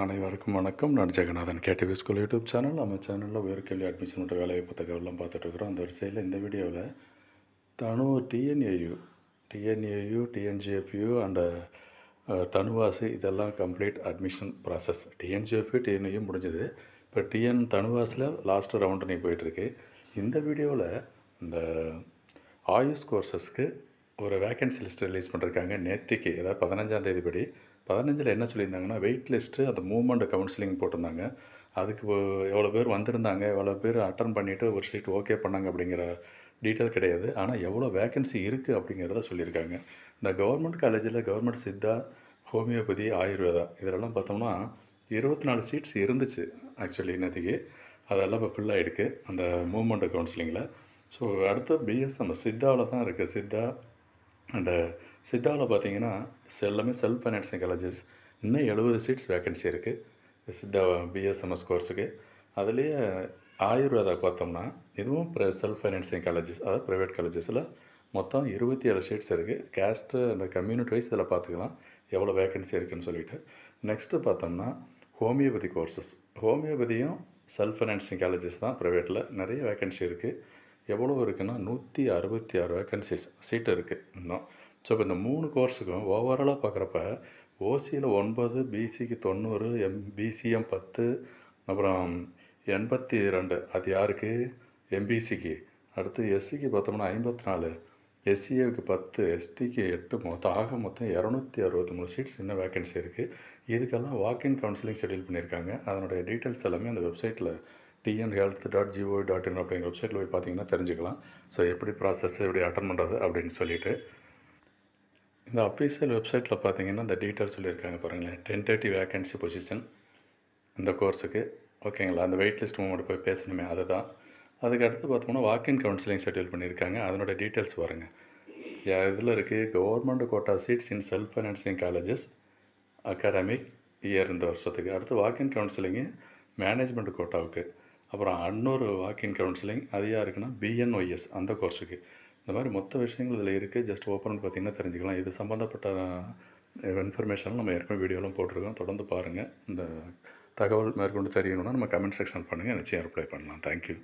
அனைவருக்கும் வணக்கம். நான் Jaganathan. KTV school YouTube channel. நம்ம சேனலில் உயர்கல்வி அட்மிஷன் மற்றும் வேலைவாய்ப்பு தகவலாம் பார்த்துட்ருக்குறோம். அந்த வரிசையில் இந்த வீடியோவில் தனு TNAU TNAU TNJFU and TANUVAS இதெல்லாம் complete admission process TNJFU TNAU முடிஞ்சது. இப்போ டிஎன் தனுவாஸில் லாஸ்ட் ரவுண்ட் நீ போயிட்டுருக்கு இந்த வீடியோவில் இந்த ஆயுஷ் கோர்சஸ்க்கு ஒரு வேக்கன்சி லிஸ்ட் ரிலீஸ் பண்ணிருக்காங்க நேத்திக்கு அதாவது பதினஞ்சாம் தேதி படி பதினஞ்சில் என்ன சொல்லியிருந்தாங்கன்னா வெயிட் லிஸ்ட்டு அந்த மூமெண்ட் கவுன்சிலிங் போட்டிருந்தாங்க. அதுக்கு எவ்வளோ பேர் வந்திருந்தாங்க எவ்வளோ பேர் அட்டன் பண்ணிவிட்டு ஒரு சீட் ஓகே பண்ணாங்க அப்படிங்கிற டீட்டெயில் கிடையாது. ஆனால் எவ்வளோ வேகன்சி இருக்குது அப்படிங்கிறத சொல்லியிருக்காங்க. இந்த கவர்மெண்ட் காலேஜில் கவர்மெண்ட் சித்தா ஹோமியோபதி ஆயுர்வேதா இதெல்லாம் பார்த்தோம்னா இருபத்தி நாலு சீட்ஸ் இருந்துச்சு ஆக்சுவலி நேற்றுக்கு அதெல்லாம் இப்போ ஃபில் ஆகிருக்கு அந்த மூமெண்ட் கவுன்சிலிங்கில் ஸோ அடுத்த பிஎஸ்எம் சித்தாவில் தான் இருக்குது சித்தா அண்டு uh, சித்தாவில் பார்த்தீங்கன்னா எல்லாமே செல்ஃப் ஃபைனான்சிங் காலேஜஸ் இன்னும் எழுபது சீட்ஸ் வேகன்சி இருக்குது சித்தா பிஎஸ்எம்எஸ் கோர்ஸுக்கு அதுலேயே ஆயுர்வேதா பார்த்தோம்னா இதுவும் ப்ர செல்ஃப் ஃபைனான்சிங் காலேஜஸ் அதாவது ப்ரைவேட் காலேஜஸில் மொத்தம் இருபத்தி ஏழு சீட்ஸ் இருக்குது கேஸ்ட்டு அந்த கம்யூனிட்டி வைஸ் இதில் பார்த்துக்கலாம் எவ்வளோ வேகன்சி இருக்குன்னு சொல்லிட்டு. நெக்ஸ்ட்டு பார்த்தோம்னா ஹோமியோபதி கோர்சஸ் ஹோமியோபதியும் செல்ஃப் ஃபைனான்சிங் காலேஜஸ் தான் ப்ரைவேட்டில் நிறைய வேகன்சி இருக்குது எவ்வளோ இருக்குன்னா நூற்றி அறுபத்தி ஆறு வேக்கன்சிஸ் சீட்டு இருக்குது இன்னும். ஸோ இப்போ இந்த மூணு கோர்ஸுக்கும் ஓவராலாக பார்க்குறப்ப ஓசியில் ஒன்பது பிசிக்கு தொண்ணூறு எம் பிசிஎம் பத்து அப்புறம் எண்பத்தி ரெண்டு அது யாருக்கு? எம்பிசிக்கு அடுத்து எஸ்சிக்கு பார்த்தோம்னா ஐம்பத்தி நாலு. எஸ்சிஏவுக்கு பத்து எஸ்டிக்கு எட்டு மொத்தம் ஆக மொத்தம் இரநூத்தி அறுபத்தி மூணு சீட்ஸ் இன்னும் வேகன்சி இருக்குது இதுக்கெல்லாம் வாக்கின் கவுன்சிலிங் ஷெடியூல் பண்ணியிருக்காங்க. அதனுடைய டீட்டெயில்ஸ் எல்லாமே அந்த வெப்சைட்டில் TN health dot GO dot in அப்படிங்கிற வெப்சைட்டில் போய் பார்த்தீங்கன்னா தெரிஞ்சுக்கலாம். ஸோ எப்படி ப்ராசஸ் எப்படி அட்டன் பண்ணுறது அப்படின்னு சொல்லிட்டு. இந்த அஃபீஷியல் வெப்சைட்டில் பார்த்தீங்கன்னா இந்த டீட்டெயில்ஸ் சொல்லியிருக்காங்க பாருங்களேன். டென் தேர்ட்டி வேக்கன்சி பொசிஷன் இந்த கோர்ஸுக்கு ஓகேங்களா அந்த வெயிட் லிஸ்ட் மூமெண்ட் போய் பேசணுமே அதுதான். அதுக்கு அடுத்து பார்த்தோம்னா வாக்கின் கவுன்சிலிங் ஷெட்யூல் பண்ணியிருக்காங்க. அதனோட டீட்டெயில்ஸ் பாருங்கள் இதில் இருக்குது government quota seats in self financing colleges academic year இந்த வருஷத்துக்கு. அடுத்து வாக்கின் கவுன்சிலிங்கு மேனேஜ்மெண்ட் கோட்டாவுக்கு அப்புறம் இன்னொரு வாக்கின் கவுன்சிலிங் அது யாருக்குன்னா பிஎன்ஒய்எஸ் அந்த கோர்ஸுக்கு இந்த மாதிரி மொத்த விஷயங்கள் இதில் இருக்குது ஜஸ்ட் ஓப்பன் பார்த்தீங்கன்னா தெரிஞ்சுக்கலாம். இது சம்மந்தப்பட்ட இன்ஃபர்மேஷன் நம்ம ஏற்கனவே வீடியோலாம் போட்டிருக்கோம். தொடர்ந்து பாருங்கள் இந்த தகவல் மேற்கொண்டு தெரியணும்னா நம்ம கமெண்ட் செக்ஷன் பண்ணுங்கள் நிச்சயம் ரிப்ளை பண்ணலாம். தேங்க்யூ